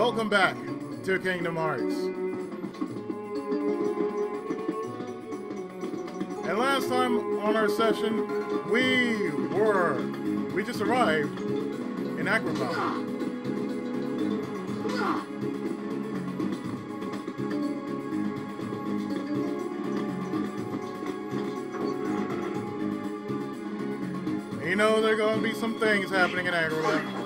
Welcome back to Kingdom Hearts. And last time on our session, we were, we just arrived in Agrabah. You know there are going to be some things happening in Agrabah.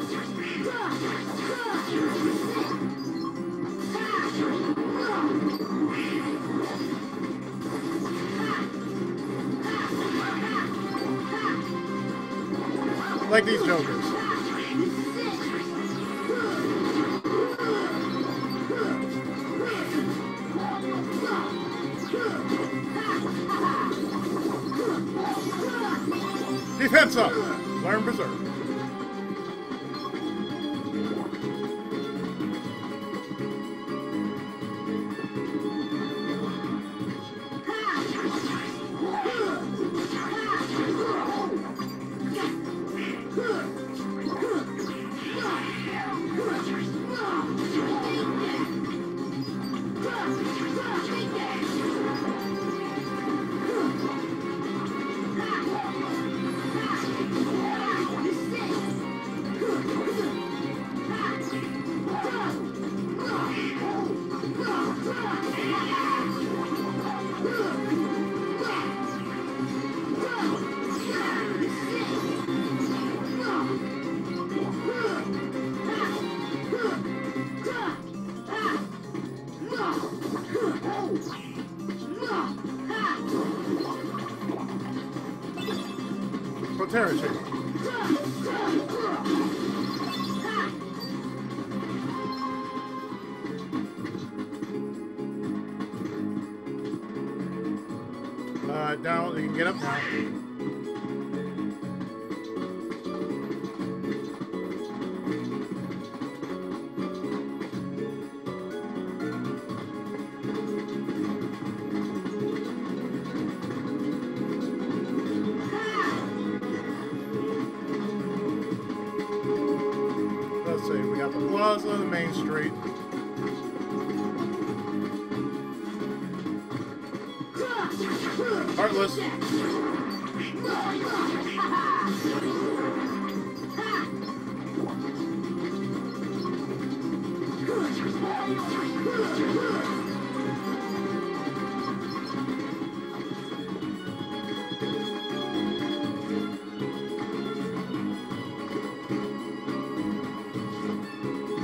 Like these jokers. Defense up! Learn Berserk.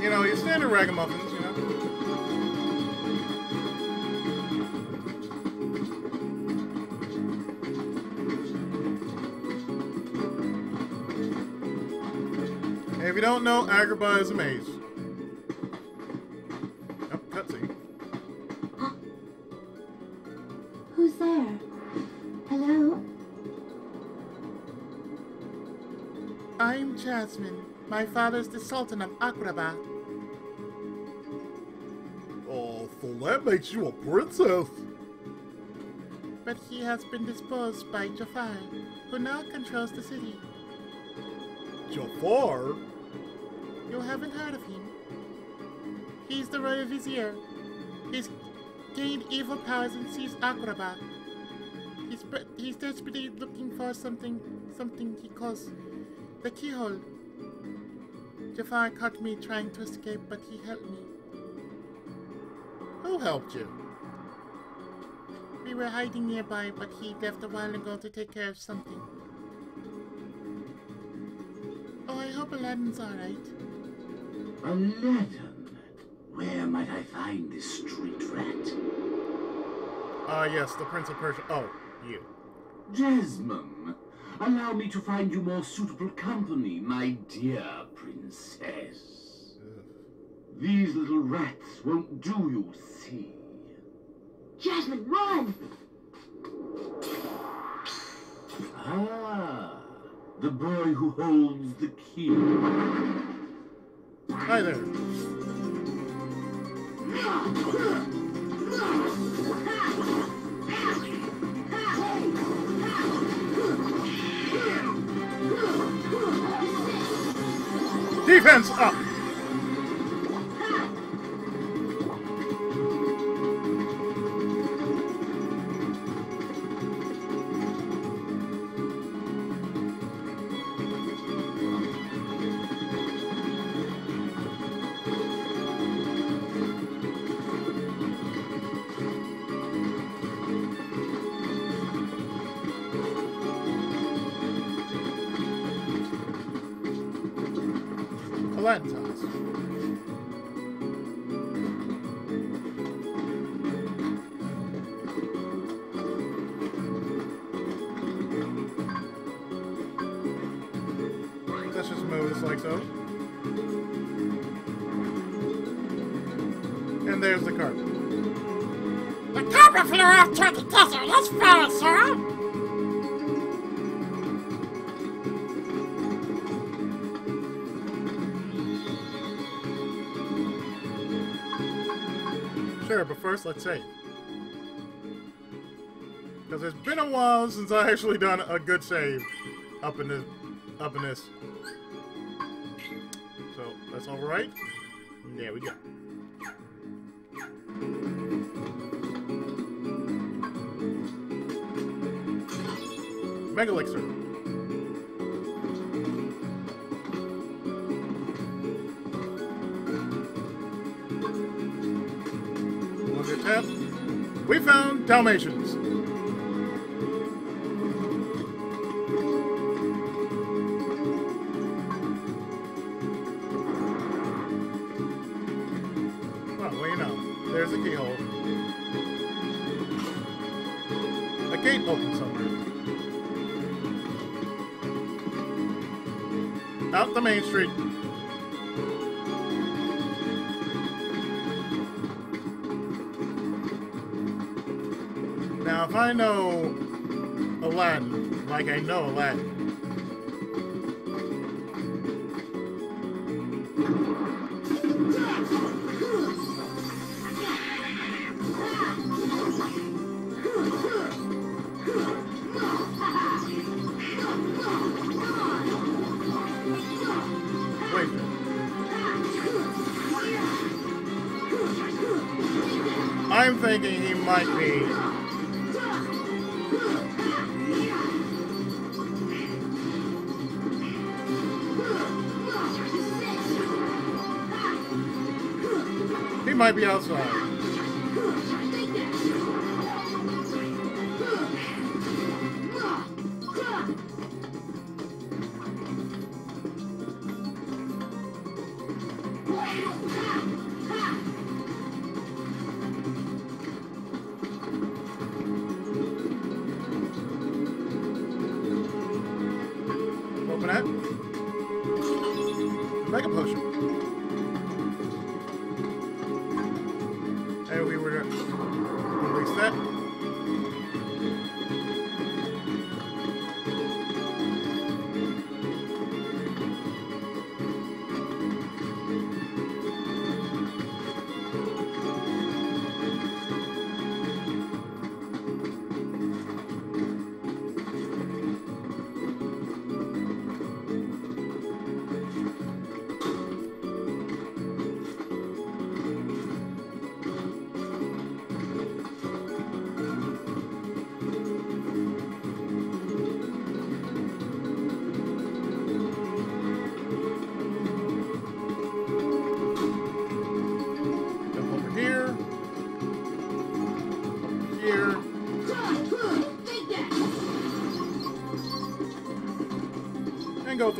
You know, your standard ragamuffins, you know. And if you don't know, Agrabah is a maze. Oh, cutscene. Who's there? Hello? I'm Jasmine. My father's the Sultan of Agrabah. That makes you a princess. But he has been disposed by Jafar, who now controls the city. Jafar? You haven't heard of him. He's the royal vizier. He's gained evil powers and seized Agrabah. He's, he's desperately looking for something, something he calls the keyhole. Jafar caught me trying to escape, but he helped me. Who helped you? We were hiding nearby, but he left a while ago to take care of something. Oh, I hope Aladdin's alright. Aladdin? Where might I find this street rat? Ah, yes, the Prince of Persia. Oh, you. Jasmine, allow me to find you more suitable company, my dear princess. These little rats won't do you, see? Jasmine, run! Ah, the boy who holds the key. Hi there. Defense up! Sir. Sure, but first let's save. Because it's been a while since I actually done a good save up in this up in this. So that's alright. There we go. Mega. We found Dalmatians. Main street. Now, if I know Aladdin, like I know Aladdin, I'm thinking he might be He might be outside.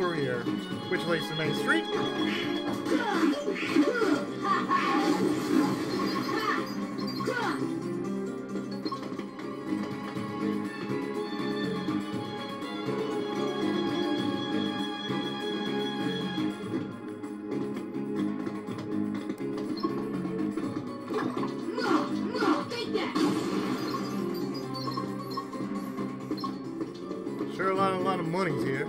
Here, which leads to Main Street. Sure, a lot, a lot of money's here.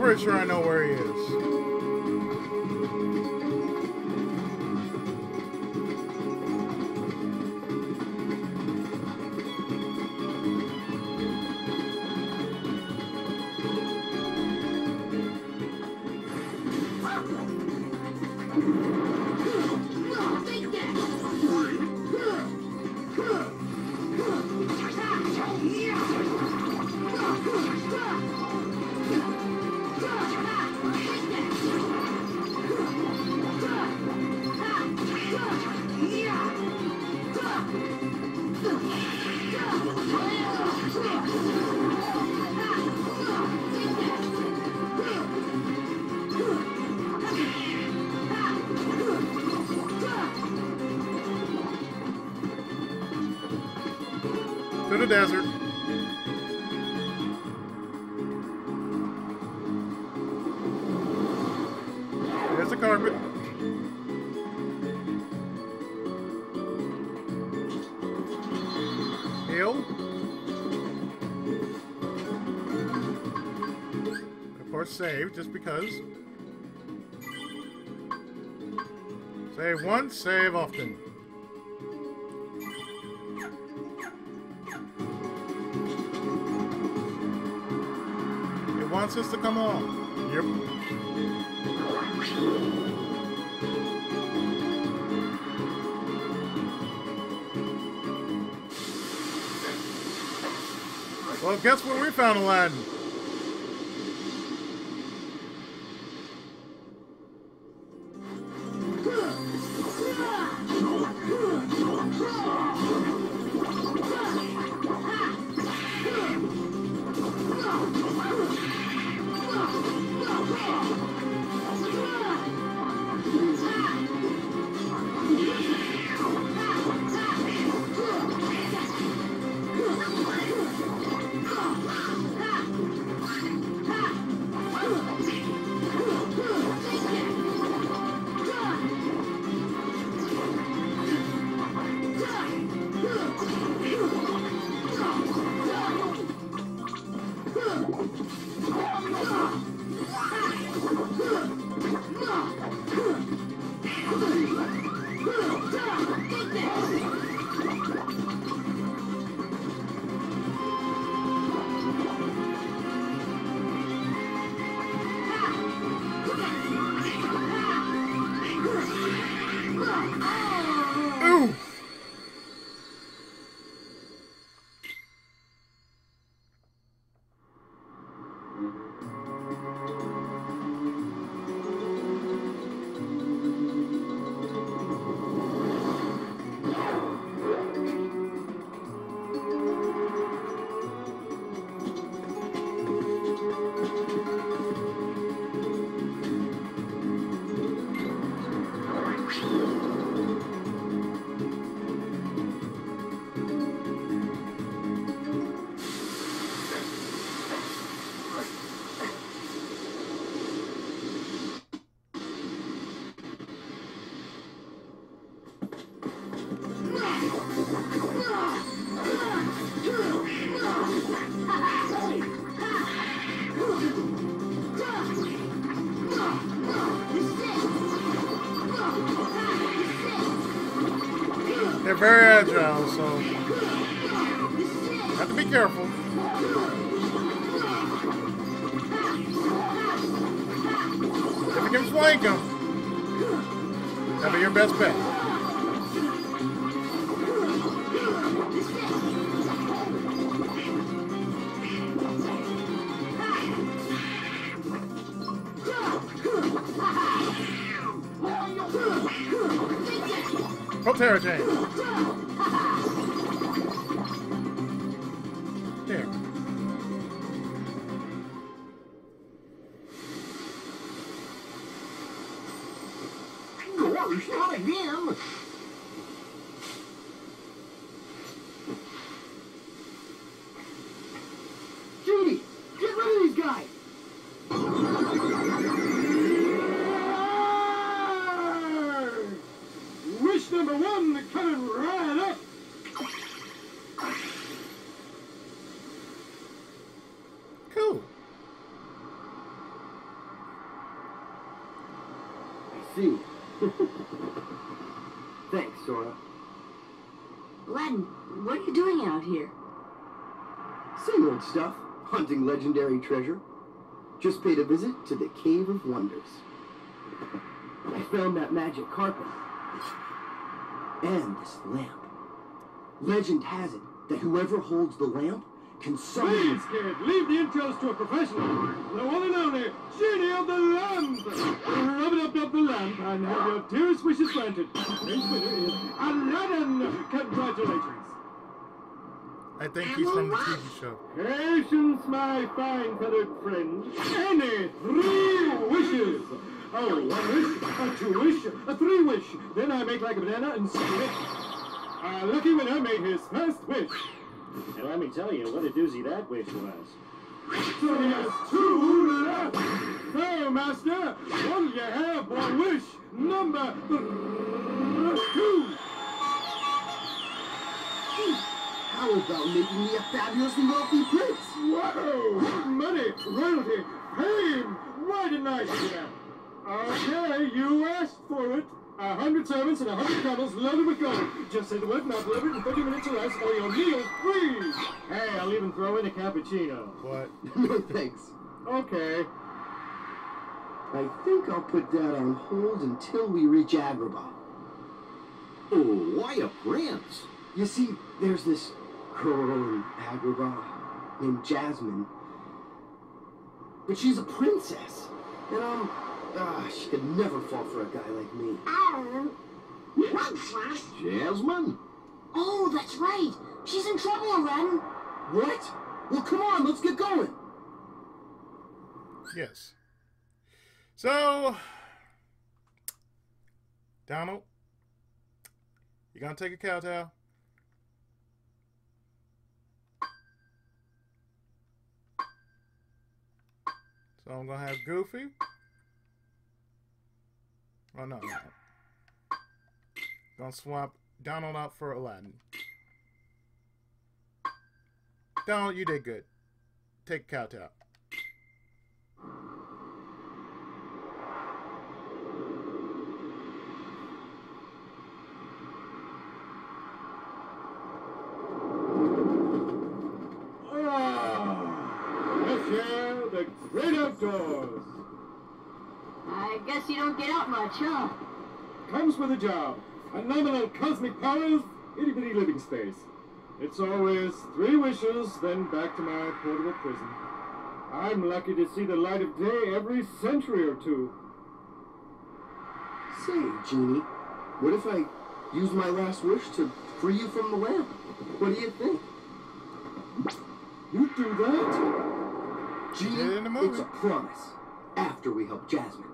Pretty sure I know where he is. Save, just because. Save once, save often. It wants us to come on. Yep. Well, guess where we found Aladdin? Very so have to be careful. If you can flank them, that'll be your best bet. Protera chain. Stuff. Hunting legendary treasure. Just paid a visit to the Cave of Wonders. I found that magic carpet. And this lamp. Legend has it that whoever holds the lamp can summon... Please, kid, leave the intros to a professional. The one and only Genie of the Lamp. Rub it up, up the lamp and have your dearest wishes granted. Today's winner is Aladdin. Congratulations. I think he's from the TV show. Patience, my fine feathered friend. Any three wishes. Oh, one wish, a two wish, a three wish. Then I make like a banana and split it. Our lucky winner made his first wish. And let me tell you, what a doozy that wish was. So he has two left. So, Master, what do you have for wish number two? How about making me a fabulously wealthy prince? Whoa! Money, royalty, fame! Why didn't I see that? Okay, you asked for it. A hundred servants and a hundred camels loaded with gold. Just say the word and I'll deliver it in 30 minutes or less, or your meal's free! Hey, I'll even throw in a cappuccino. What? no thanks. Okay. I think I'll put that on hold until we reach Agrabah. Oh, why a prince? You see, there's this girl in Agrabah named Jasmine. But she's a princess. And I'm... Ah, she could never fall for a guy like me. Oh. What, Flash? Jasmine? Oh, that's right. She's in trouble, Aladdin. What? Well, come on, let's get going. Yes. So, Donald, you gonna take a kowtow? So I'm gonna have Goofy. Oh no, no. Gonna swap Donald out for Aladdin. Donald, you did good. Take kowtow. Ah, let's share the great outdoors. I guess you don't get out much, huh? Comes with a job. A nominal cosmic powers, itty bitty living space. It's always three wishes, then back to my portable prison. I'm lucky to see the light of day every century or two. Say, Genie, what if I use my last wish to free you from the lamp? What do you think? You do that? Genie, did it in the movie. it's a promise. After we help Jasmine.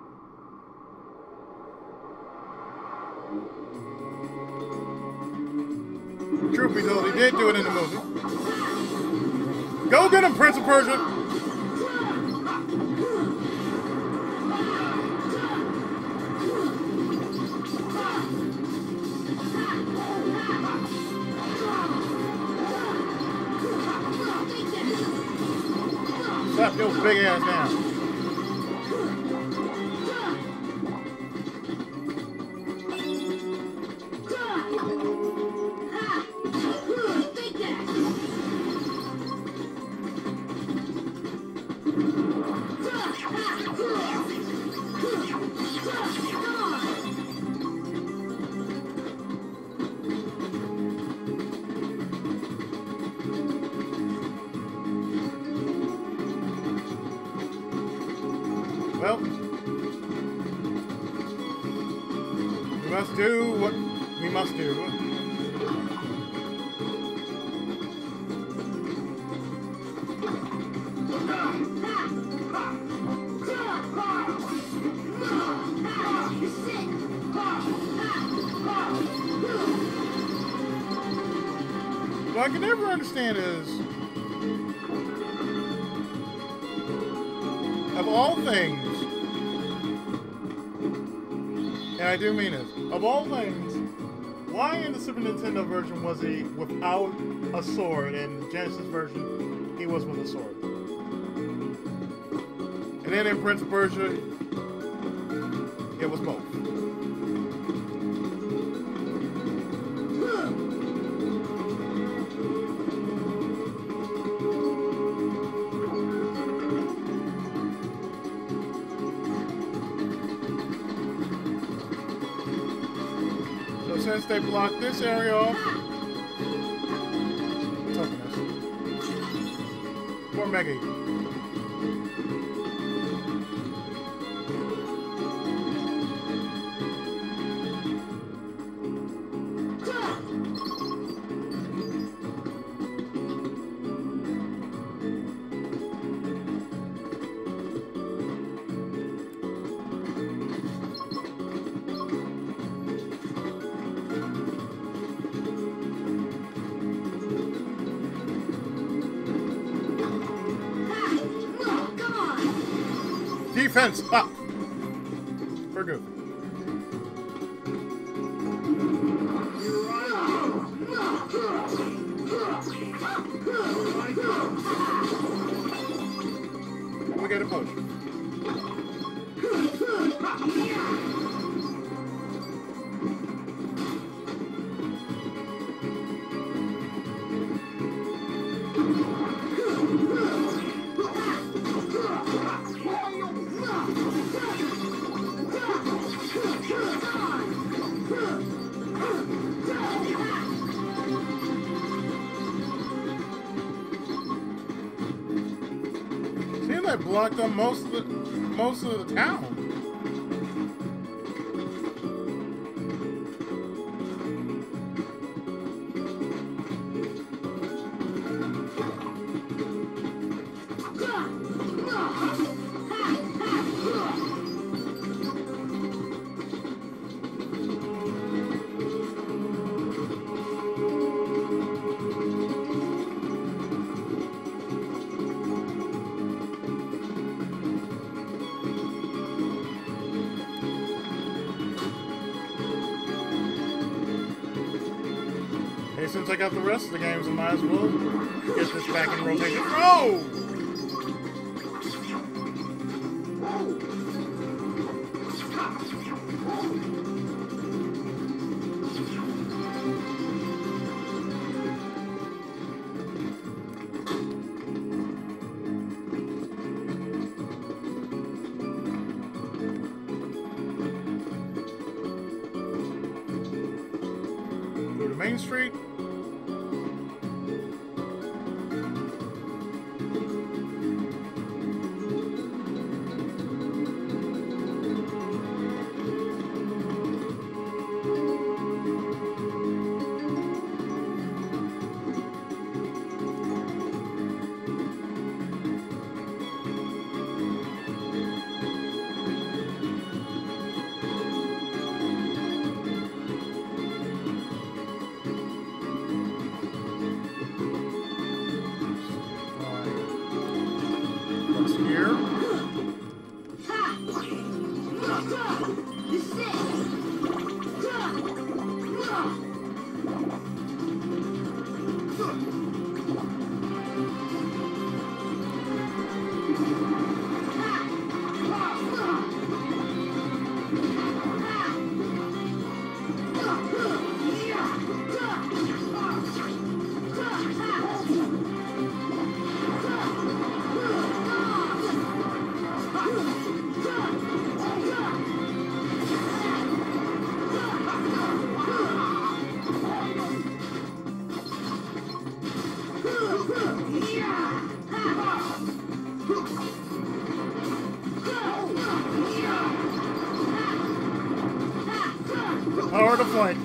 Truth be told, he did do it in the movie. Go get him, Prince of Persia! was he without a sword. In Genesis version, he was with a sword. And then in Prince Persia, it was both. So since they blocked this area off, More Seems like most of the most of the town. Rest of the games, I might as well get this back in rotation. Oh! Main Street. Power to flight.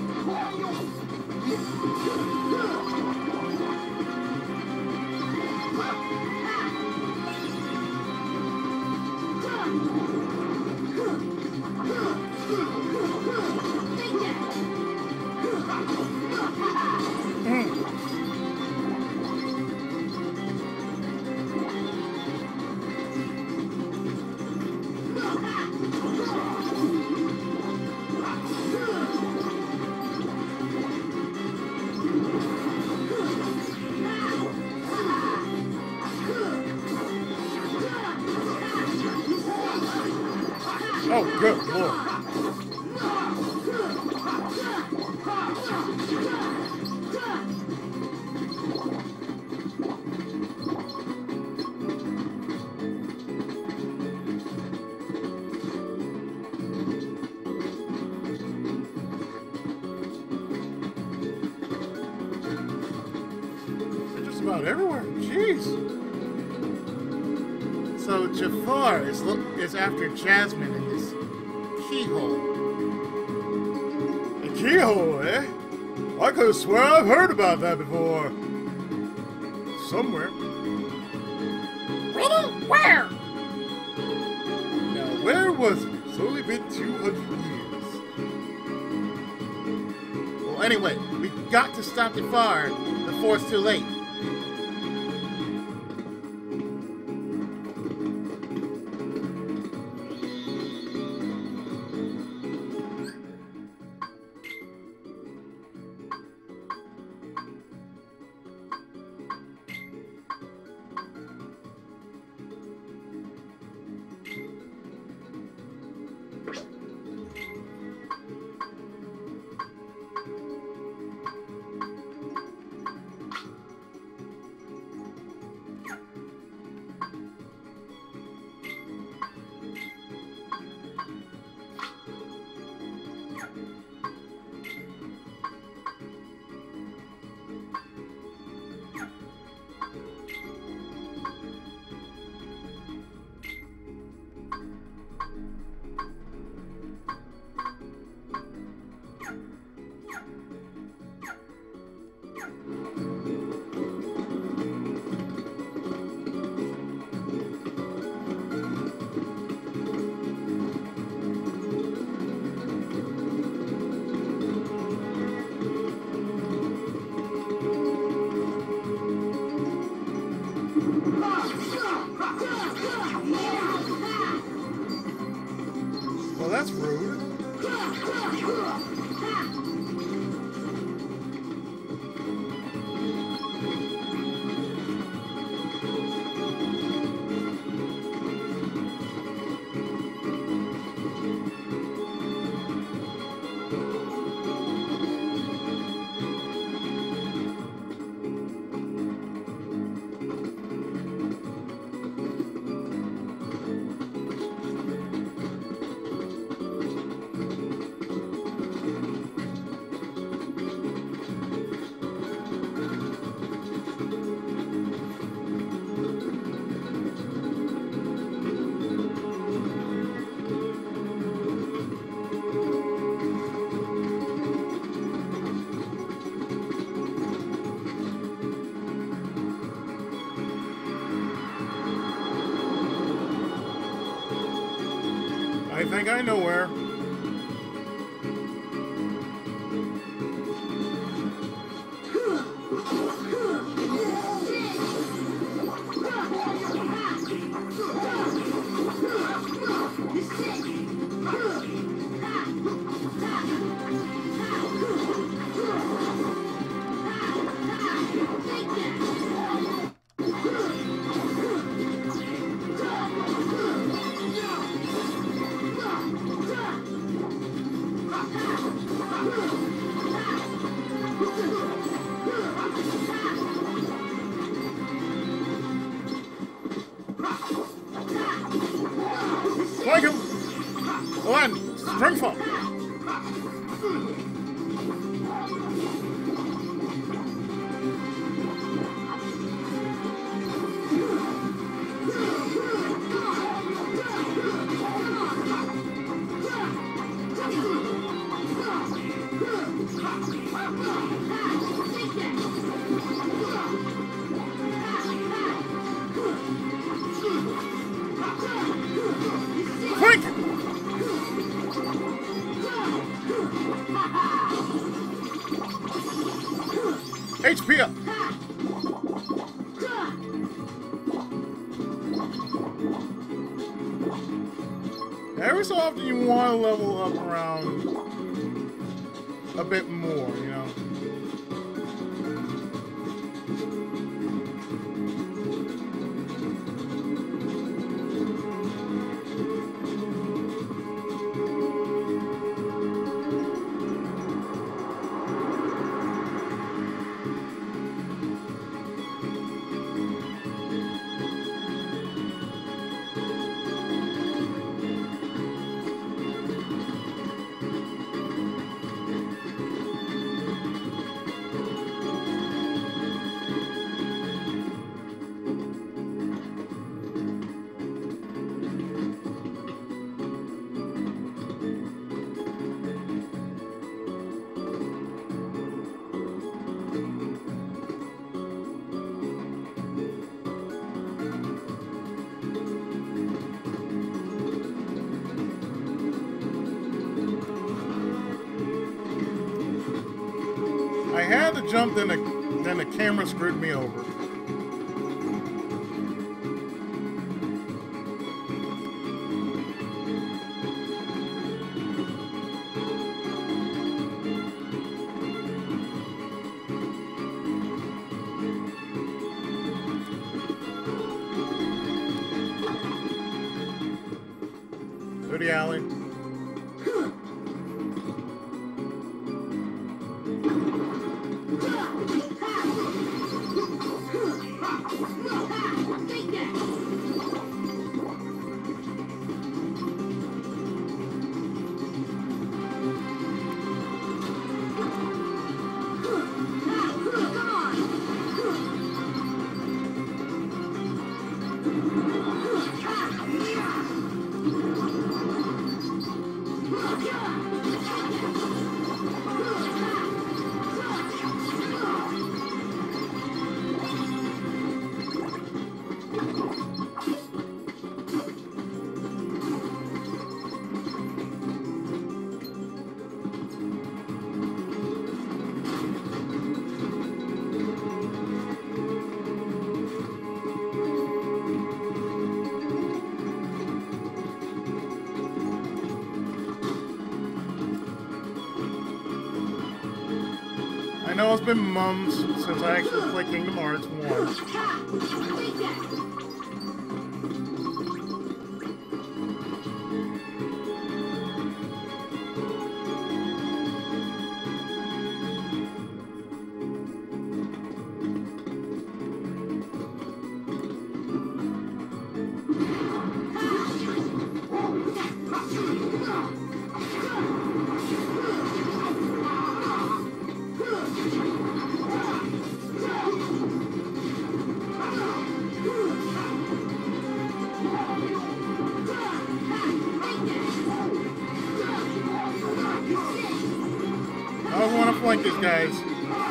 Jasmine in this keyhole. A keyhole, eh? I could have swear I've heard about that before. Somewhere. Really? Where? Now, where was it? It's only been 200 years. Well, anyway, we've got to stop Jafar before it's too late. That's rude. I think I had to jump, then the, then the camera screwed me over. Been months guys.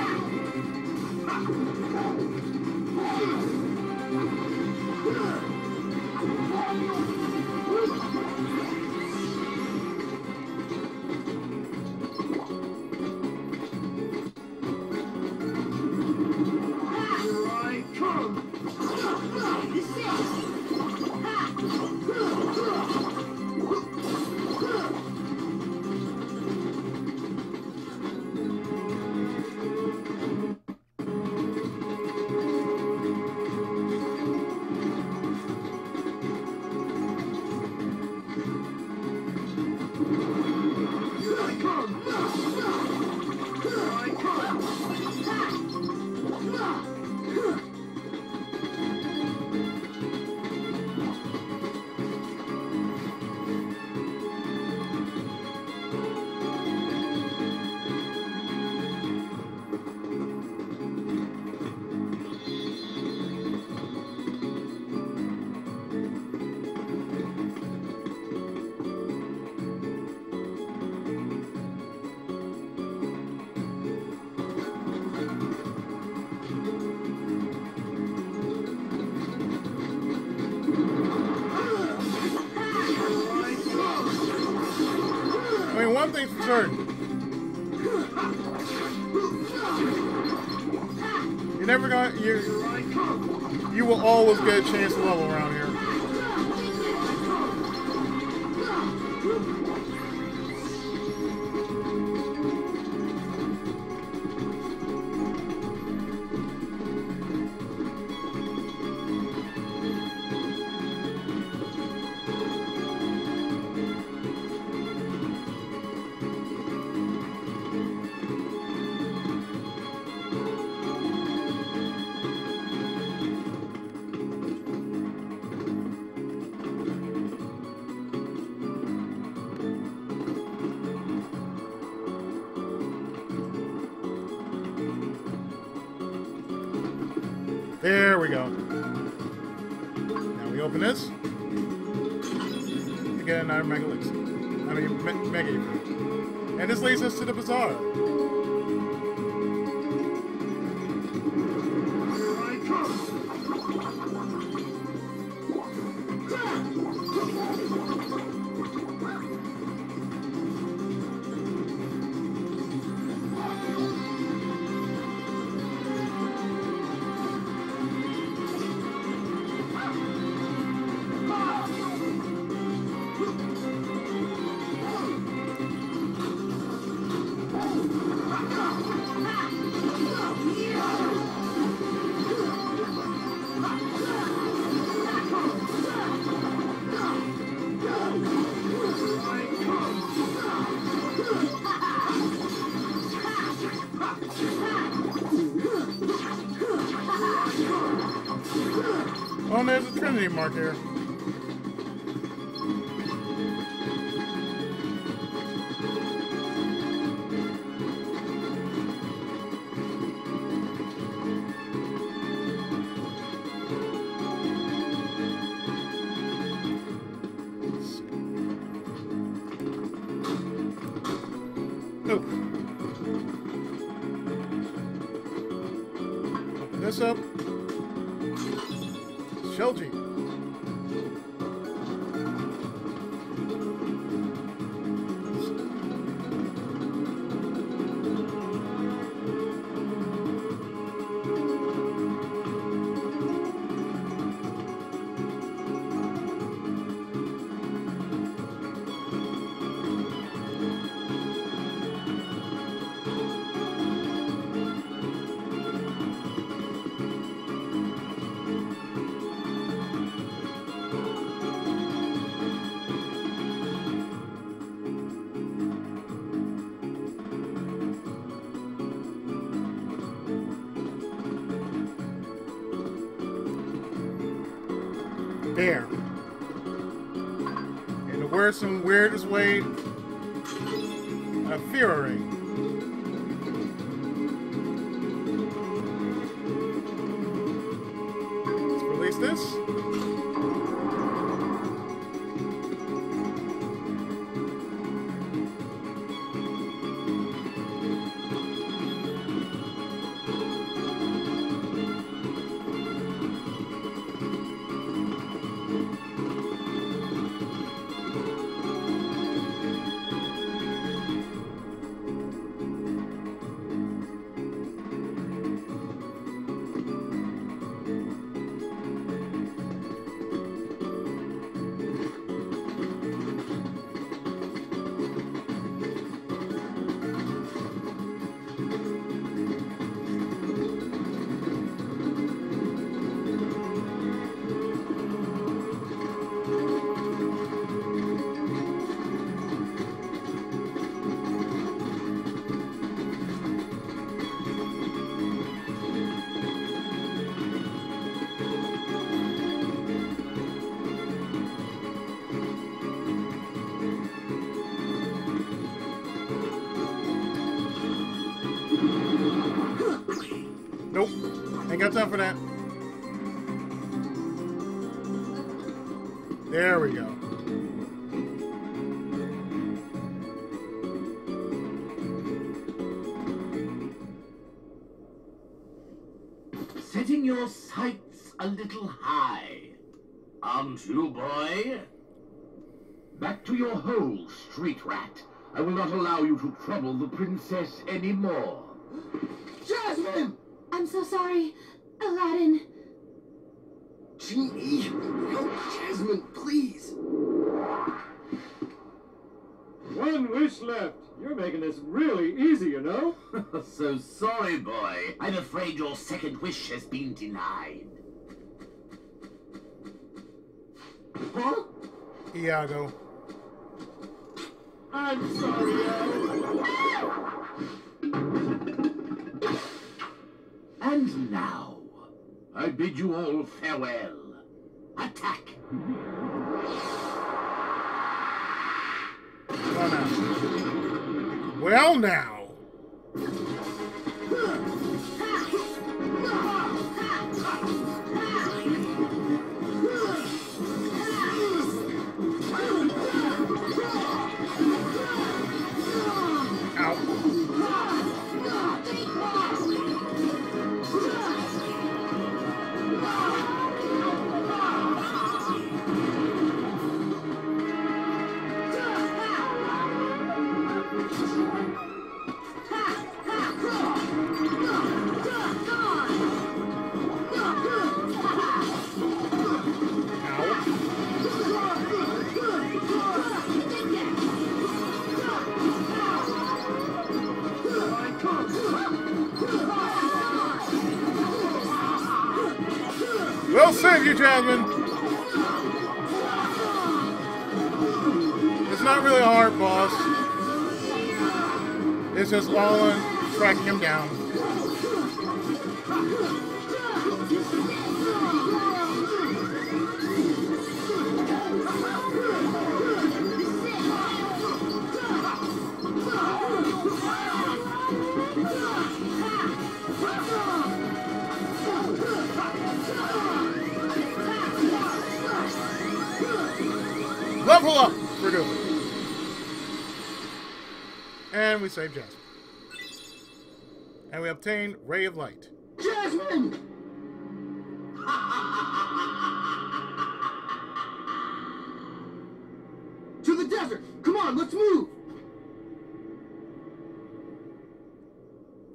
You're never gonna. You you will always get a chance to level around here. Leads Oh, there's a Trinity mark here. There. In the worst and weirdest way, a Fear Nope. Ain't got time for that. There we go. Setting your sights a little high. Aren't you, boy? Back to your hole, street rat. I will not allow you to trouble the princess anymore. Jasmine! I'm so sorry, Aladdin. Genie, help Jasmine, please. One wish left. You're making this really easy, you know? so sorry, boy. I'm afraid your second wish has been denied. Huh? Iago. I'm sorry, Al. And now, I bid you all farewell. Attack! Well now. Well now. tracking him down. Level up! We're good. And we save Jack obtain Ray of Light. Jasmine! to the desert! Come on, let's move!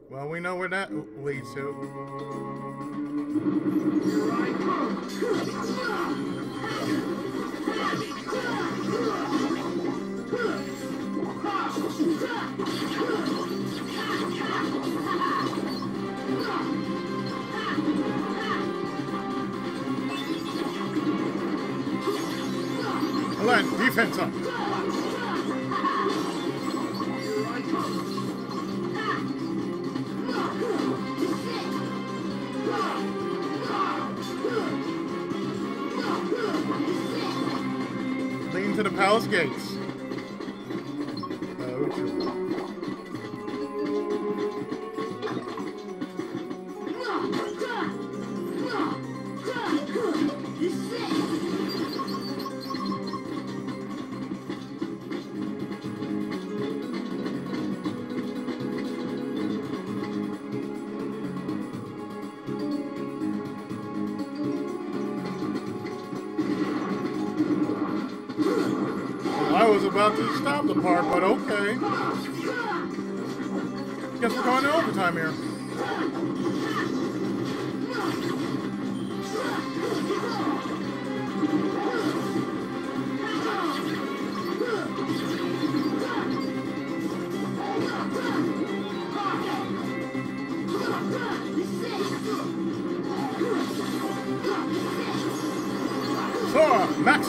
Well, we know where that leads to. Here I come! Len, defense up.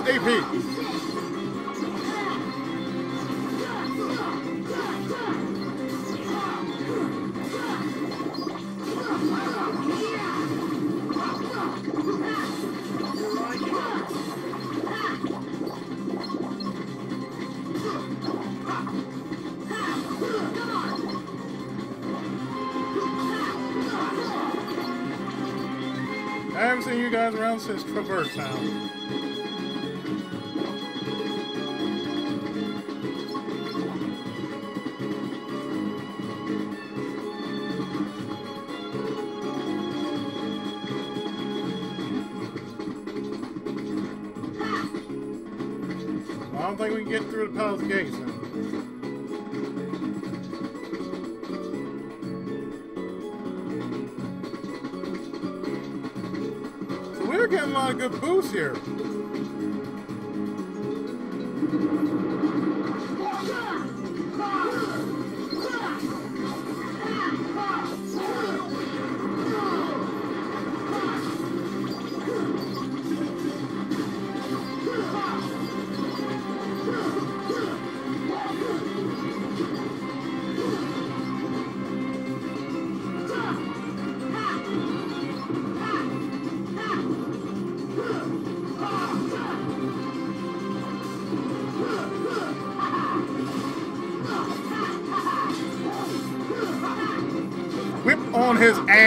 I haven't seen you guys around since Traverse Town. Gates. So we're getting a lot of good boosts here. His ass.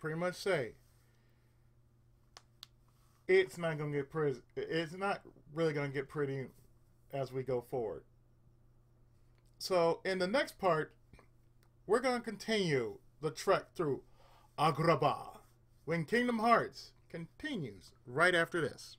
Pretty much say it's not going to get pretty. It's not really going to get pretty as we go forward. So, in the next part, we're going to continue the trek through Agrabah when Kingdom Hearts continues right after this.